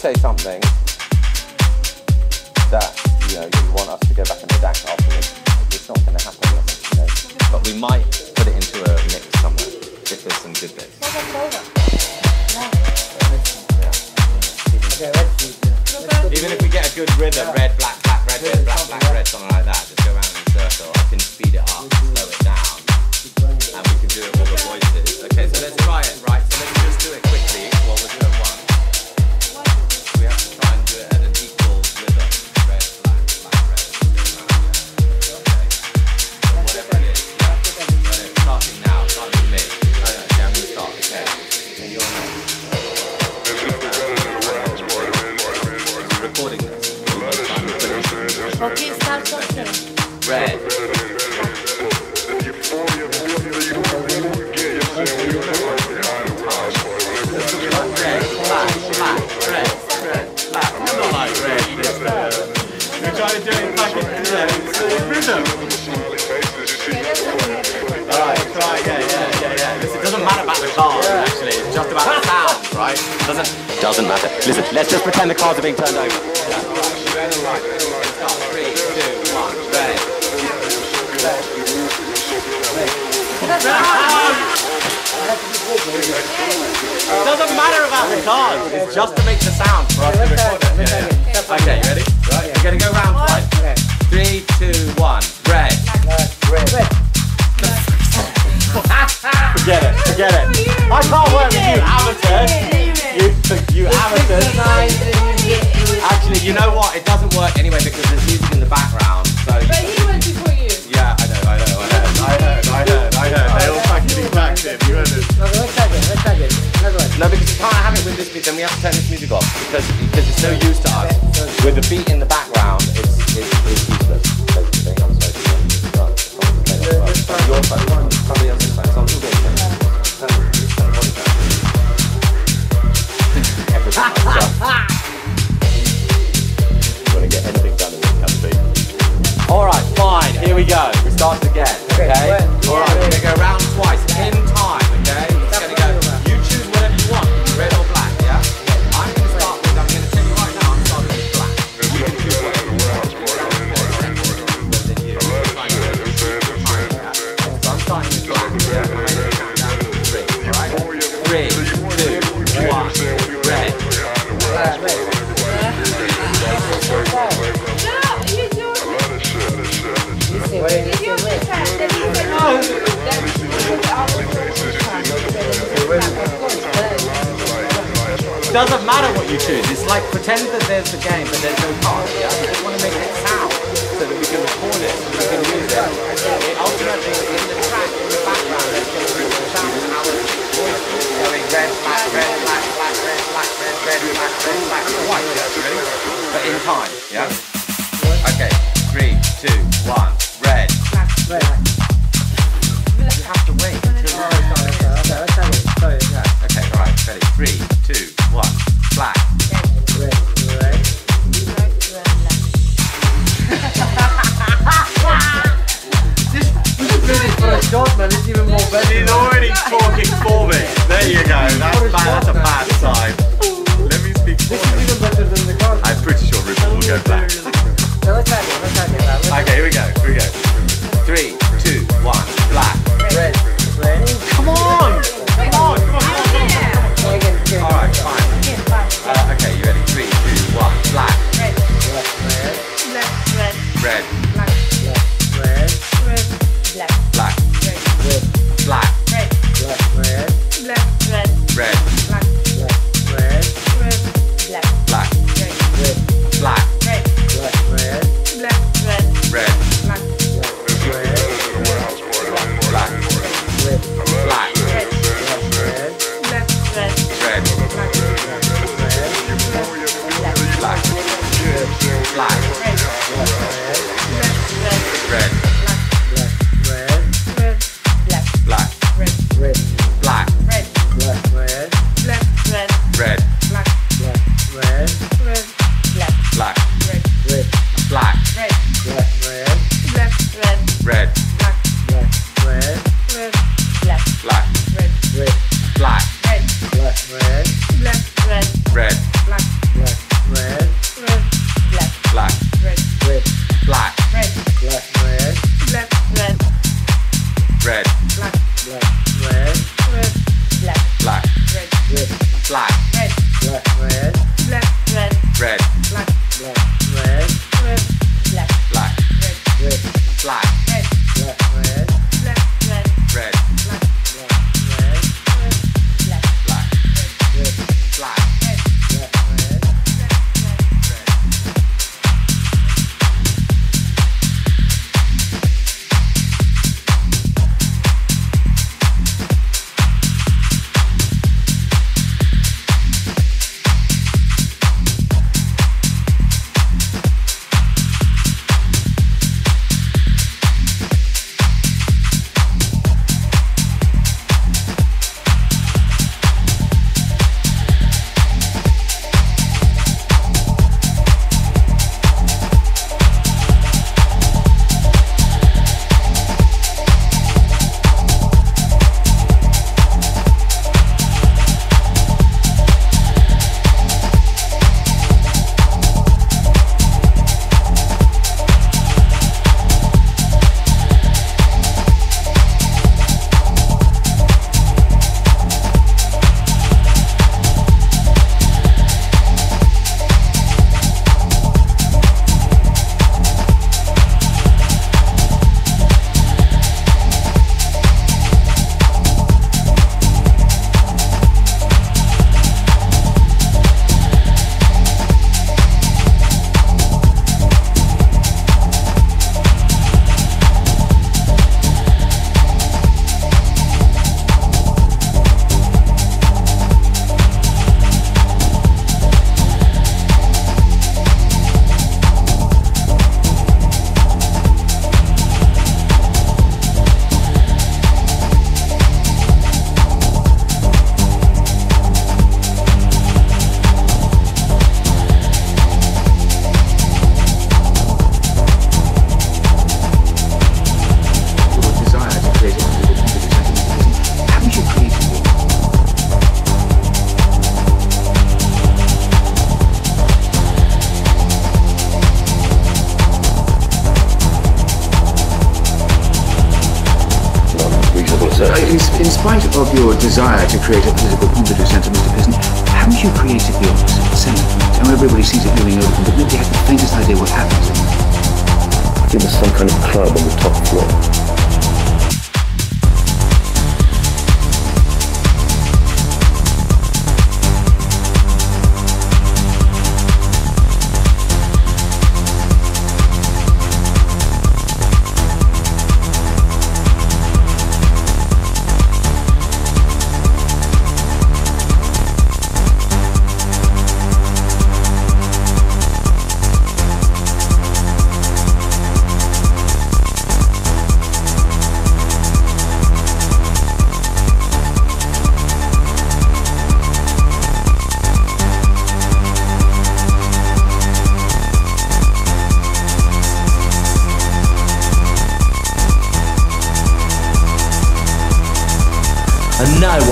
say something that you know you want us to go back and redact afterwards, it's not going to happen. You know. But we might put it into a mix somewhere if there's some good bits. Even if we get a good rhythm, red, black, black, red, red, black, black, red, something like that, just go around in a circle. I can speed it up, slow it down, and we can do it with the voices. Okay, so let's try it, right? So let's just do it quickly while we're doing just pretend the cards are being turned over. Yeah. Alright, start. Three, two, one. It doesn't matter about the cards. It's just to make the sound for us to record it. Yeah, yeah. Okay, you ready? Right. We're gonna go round twice. Three, two, one. Red. Forget it. Forget it. I can't work with you amateurs. You, amateurs. Actually, you know what? It doesn't work anyway because there's music in the background. So But he went before you. yeah, I know, I know, I know, I heard, I heard, I heard. They all fucking backed in. You heard it. No, because you can't have it with this beat. Then we have to turn this music off because because it's so used to us. With the beat in the background, Yeah. It doesn't matter what you choose. It's like pretend that there's the game, but there's no card. Yeah, we just want to make it sound so that we can record it, so we can use it. It ultimately, in the track, in the background, there's going to be the sound of our voices going red, black, red, black, black, red, black, red, red, black, red, black, white. Yeah, ready? But in time. Yeah. Okay. Three, two, one. Red. Red. You have to wait until yeah. Okay. All right. Ready. Three, two, one. Black. He's already talking for me. There you go. That's bad. That's a bad sign. Let me speak for him. I'm pretty sure Rupert will go black. Okay, here we go. Here we go. Red. Red. Black. Black. Black. Red. Black. Red. Red. Black. Red. Desire to create a political pompadour sentimental peasant, haven't you created the opposite sentiment? I everybody sees it moving over, but nobody has the faintest idea what happens. I think there's some kind of club on the top floor.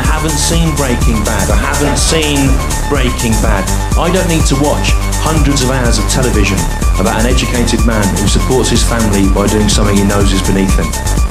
I haven't seen Breaking Bad. I haven't seen Breaking Bad. I don't need to watch hundreds of hours of television about an educated man who supports his family by doing something he knows is beneath him.